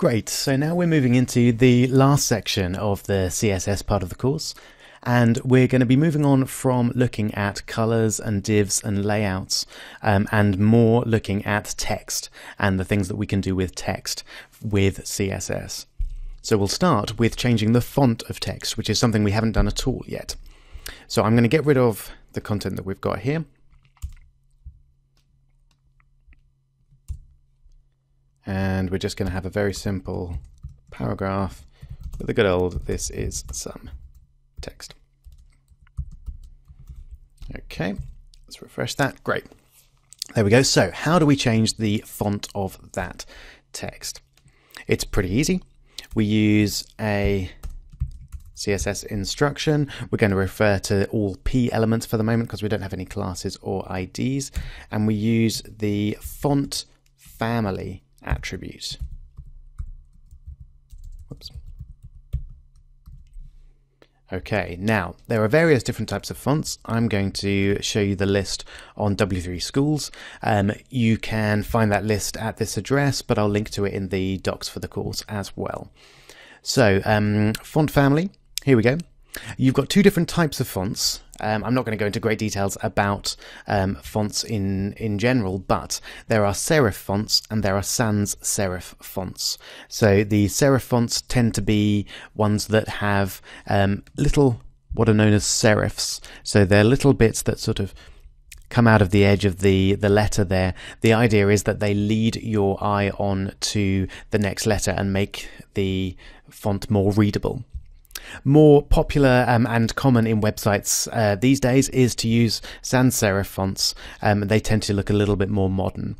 Great, so now we're moving into the last section of the CSS part of the course, and we're going to be moving on from looking at colors and divs and layouts, um, and more looking at text and the things that we can do with text with CSS. So we'll start with changing the font of text, which is something we haven't done at all yet. So I'm going to get rid of the content that we've got here. And we're just going to have a very simple paragraph with a good old this is some text. Okay, let's refresh that. Great. There we go. So how do we change the font of that text? It's pretty easy. We use a CSS instruction. We're going to refer to all P elements for the moment because we don't have any classes or IDs. And we use the font family attribute. Whoops. Okay, now there are various different types of fonts. I'm going to show you the list on W3 Schools. Um, you can find that list at this address, but I'll link to it in the docs for the course as well. So, um, font family, here we go. You've got two different types of fonts. Um, I'm not going to go into great details about um, fonts in, in general, but there are serif fonts and there are sans serif fonts. So the serif fonts tend to be ones that have um, little, what are known as serifs. So they're little bits that sort of come out of the edge of the, the letter there. The idea is that they lead your eye on to the next letter and make the font more readable. More popular um, and common in websites uh, these days is to use sans serif fonts. Um, they tend to look a little bit more modern.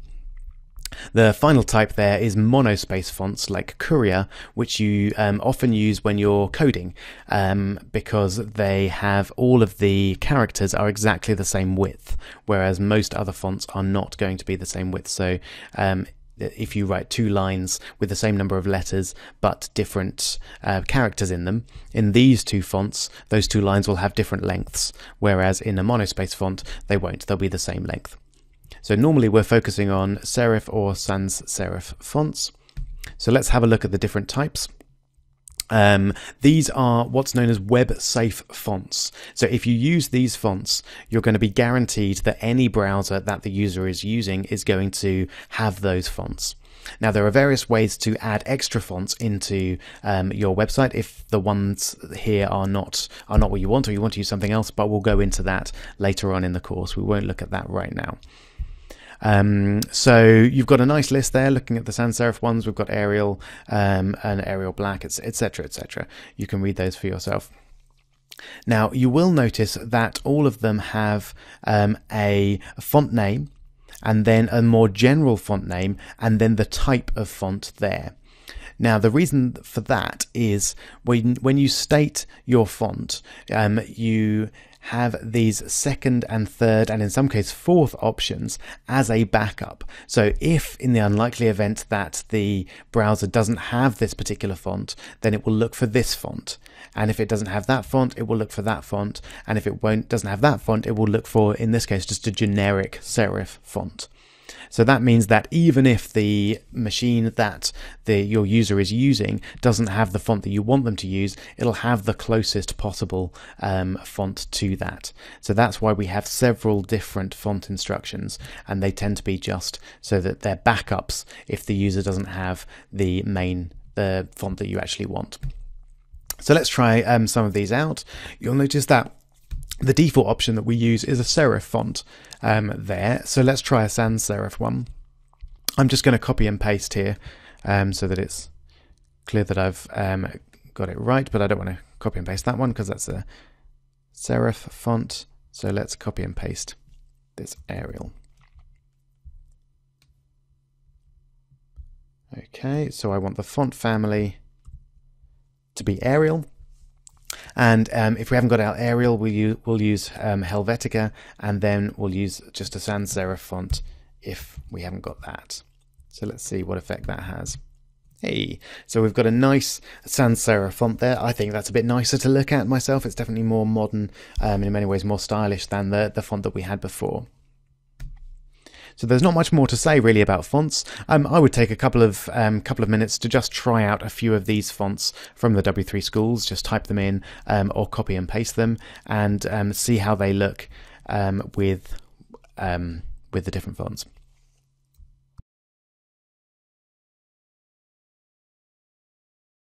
The final type there is monospace fonts like Courier, which you um, often use when you're coding um, because they have all of the characters are exactly the same width, whereas most other fonts are not going to be the same width. So um, if you write two lines with the same number of letters but different uh, characters in them, in these two fonts, those two lines will have different lengths, whereas in a monospace font, they won't, they'll be the same length. So normally we're focusing on serif or sans serif fonts. So let's have a look at the different types. Um, these are what's known as web safe fonts. So if you use these fonts, you're going to be guaranteed that any browser that the user is using is going to have those fonts. Now there are various ways to add extra fonts into um, your website if the ones here are not are not what you want or you want to use something else, but we'll go into that later on in the course. We won't look at that right now. Um, so you've got a nice list there looking at the sans serif ones. We've got Arial um, and Arial Black, etc., etc. You can read those for yourself. Now, you will notice that all of them have um, a font name and then a more general font name and then the type of font there. Now, the reason for that is when when you state your font, um, you have these second and third, and in some case fourth options as a backup. So if in the unlikely event that the browser doesn't have this particular font, then it will look for this font. And if it doesn't have that font, it will look for that font. And if it won't doesn't have that font, it will look for, in this case, just a generic serif font. So that means that even if the machine that the, your user is using doesn't have the font that you want them to use, it'll have the closest possible um, font to that. So that's why we have several different font instructions, and they tend to be just so that they're backups if the user doesn't have the main the font that you actually want. So let's try um, some of these out. You'll notice that the default option that we use is a serif font um, there. So let's try a sans serif one. I'm just going to copy and paste here um, so that it's clear that I've um, got it right, but I don't want to copy and paste that one because that's a serif font. So let's copy and paste this Arial. Okay, so I want the font family to be Arial. And um, if we haven't got our Arial, we'll use, we'll use um, Helvetica, and then we'll use just a sans serif font if we haven't got that. So let's see what effect that has. Hey, so we've got a nice sans serif font there. I think that's a bit nicer to look at myself. It's definitely more modern, um, in many ways more stylish than the, the font that we had before. So there's not much more to say really about fonts. Um, I would take a couple of um, couple of minutes to just try out a few of these fonts from the W3 schools. Just type them in um, or copy and paste them and um, see how they look um, with um, with the different fonts.